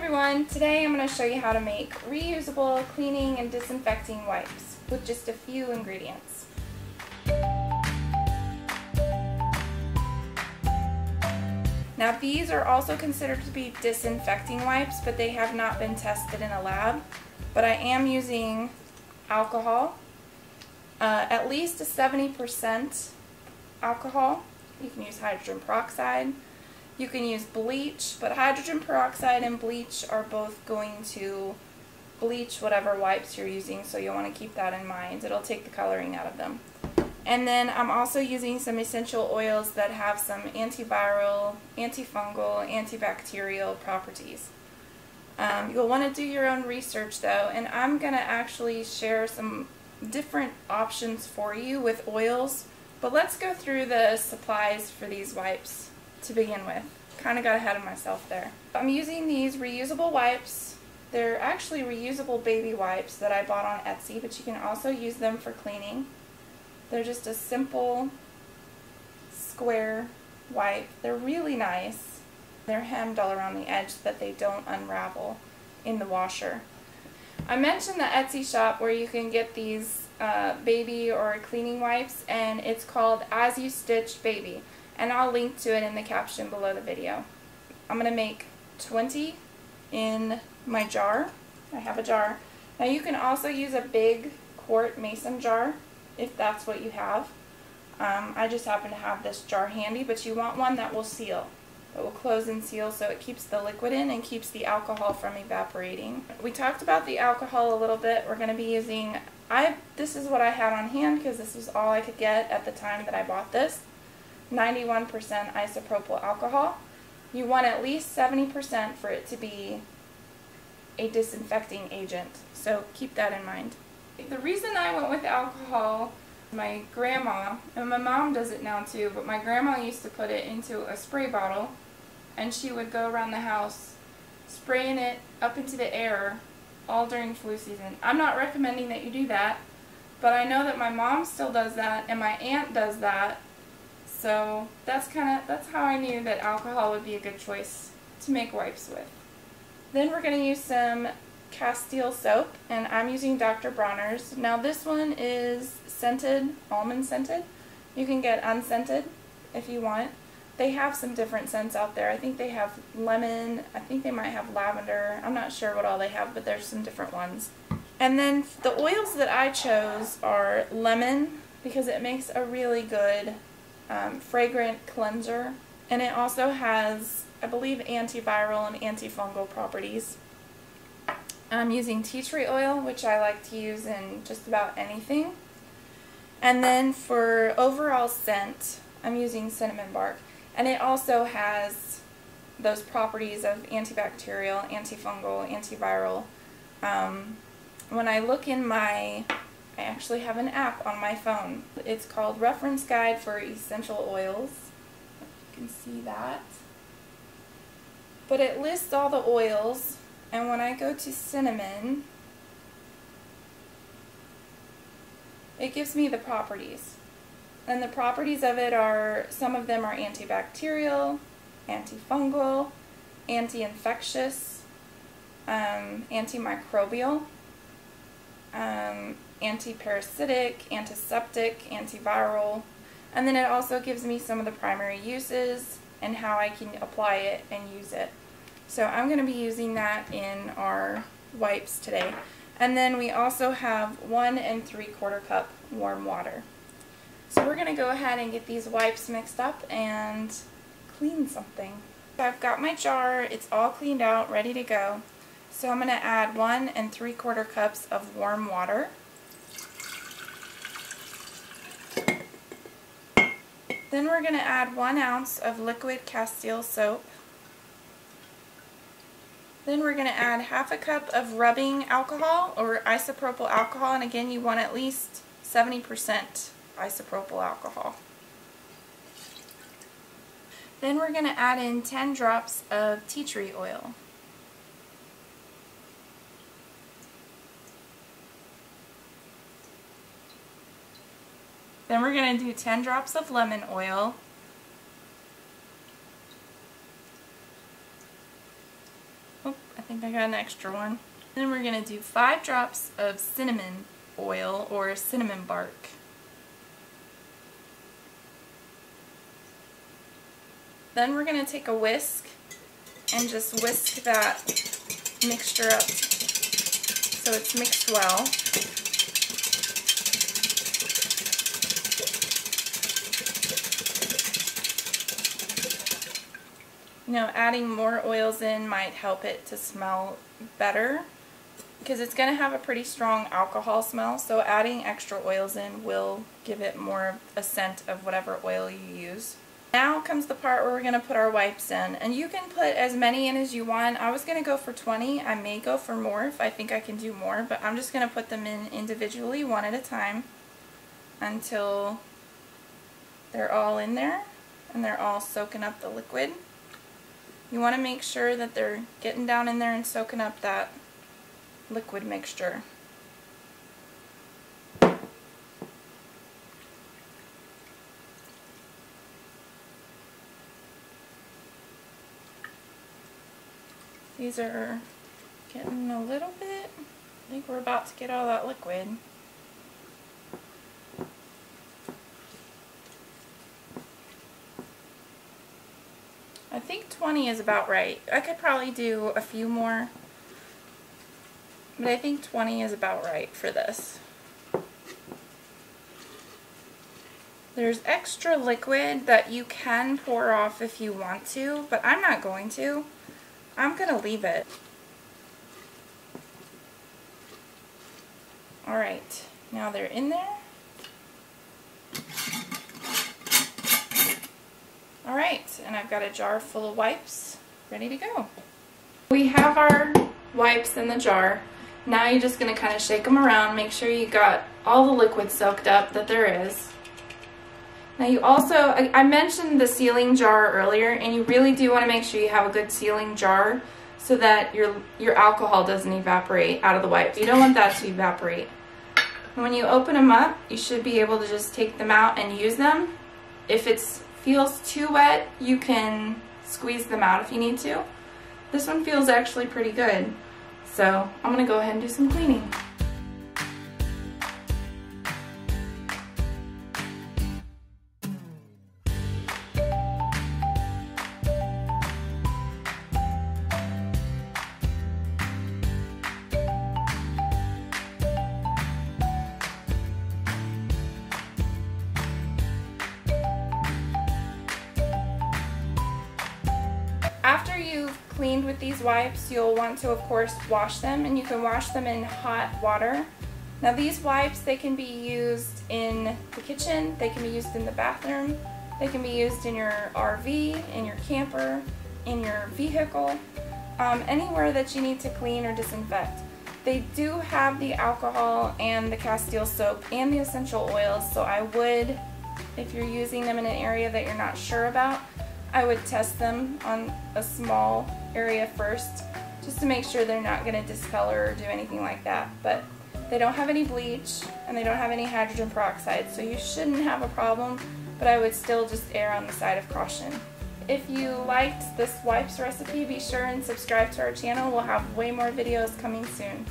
everyone, today I'm going to show you how to make reusable cleaning and disinfecting wipes with just a few ingredients. Now these are also considered to be disinfecting wipes, but they have not been tested in a lab. But I am using alcohol, uh, at least a 70% alcohol. You can use hydrogen peroxide. You can use bleach, but hydrogen peroxide and bleach are both going to bleach whatever wipes you're using, so you'll want to keep that in mind. It'll take the coloring out of them. And then I'm also using some essential oils that have some antiviral, antifungal, antibacterial properties. Um, you'll want to do your own research though, and I'm going to actually share some different options for you with oils, but let's go through the supplies for these wipes to begin with. Kind of got ahead of myself there. I'm using these reusable wipes. They're actually reusable baby wipes that I bought on Etsy, but you can also use them for cleaning. They're just a simple square wipe. They're really nice. They're hemmed all around the edge so that they don't unravel in the washer. I mentioned the Etsy shop where you can get these uh, baby or cleaning wipes and it's called As You Stitch Baby and I'll link to it in the caption below the video. I'm going to make 20 in my jar. I have a jar. Now you can also use a big quart mason jar if that's what you have. Um, I just happen to have this jar handy, but you want one that will seal. That will close and seal so it keeps the liquid in and keeps the alcohol from evaporating. We talked about the alcohol a little bit. We're going to be using, I. this is what I had on hand because this was all I could get at the time that I bought this. 91% isopropyl alcohol. You want at least 70% for it to be a disinfecting agent, so keep that in mind. The reason I went with alcohol, my grandma, and my mom does it now too, but my grandma used to put it into a spray bottle and she would go around the house spraying it up into the air all during flu season. I'm not recommending that you do that, but I know that my mom still does that and my aunt does that so that's kind of that's how I knew that alcohol would be a good choice to make wipes with. Then we're going to use some Castile soap and I'm using Dr. Bronner's. Now this one is scented, almond scented. You can get unscented if you want. They have some different scents out there. I think they have lemon, I think they might have lavender. I'm not sure what all they have, but there's some different ones. And then the oils that I chose are lemon because it makes a really good um, fragrant cleanser. And it also has, I believe, antiviral and antifungal properties. I'm using tea tree oil, which I like to use in just about anything. And then for overall scent, I'm using cinnamon bark. And it also has those properties of antibacterial, antifungal, antiviral. Um, when I look in my I actually have an app on my phone. It's called Reference Guide for Essential Oils. You can see that. But it lists all the oils, and when I go to cinnamon, it gives me the properties. And the properties of it are, some of them are antibacterial, antifungal, anti-infectious, um, antimicrobial, um, antiparasitic, antiseptic, antiviral, and then it also gives me some of the primary uses and how I can apply it and use it. So I'm going to be using that in our wipes today. And then we also have one and three quarter cup warm water. So we're going to go ahead and get these wipes mixed up and clean something. I've got my jar, it's all cleaned out, ready to go. So I'm going to add one and three quarter cups of warm water. Then we're going to add one ounce of liquid Castile soap. Then we're going to add half a cup of rubbing alcohol or isopropyl alcohol. And again, you want at least 70% isopropyl alcohol. Then we're going to add in 10 drops of tea tree oil. Then we're going to do 10 drops of lemon oil. Oh, I think I got an extra one. Then we're going to do five drops of cinnamon oil or cinnamon bark. Then we're going to take a whisk and just whisk that mixture up so it's mixed well. You know, adding more oils in might help it to smell better because it's going to have a pretty strong alcohol smell, so adding extra oils in will give it more a scent of whatever oil you use. Now comes the part where we're going to put our wipes in, and you can put as many in as you want. I was going to go for 20. I may go for more if I think I can do more, but I'm just going to put them in individually, one at a time, until they're all in there and they're all soaking up the liquid. You want to make sure that they're getting down in there and soaking up that liquid mixture. These are getting a little bit, I think we're about to get all that liquid. Think 20 is about right. I could probably do a few more. But I think 20 is about right for this. There's extra liquid that you can pour off if you want to, but I'm not going to. I'm going to leave it. Alright, now they're in there. Alright, and I've got a jar full of wipes ready to go. We have our wipes in the jar. Now you're just going to kind of shake them around, make sure you got all the liquid soaked up that there is. Now you also, I, mentioned the sealing jar earlier, and you really do want to make sure you have a good sealing jar so that your, your alcohol doesn't evaporate out of the wipes. You don't want that to evaporate. And when you open them up, you should be able to just take them out and use them. If it feels too wet, you can squeeze them out if you need to. This one feels actually pretty good. So I'm going to go ahead and do some cleaning. Cleaned with these wipes, you'll want to, of course, wash them, and you can wash them in hot water. Now these wipes, they can be used in the kitchen, they can be used in the bathroom, they can be used in your RV, in your camper, in your vehicle, um, anywhere that you need to clean or disinfect. They do have the alcohol and the Castile soap and the essential oils, so I would, if you're using them in an area that you're not sure about, I would test them on a small area first just to make sure they're not going to discolor or do anything like that. But they don't have any bleach and they don't have any hydrogen peroxide, so you shouldn't have a problem, but I would still just err on the side of caution. If you liked this wipes recipe, be sure and subscribe to our channel. We'll have way more videos coming soon.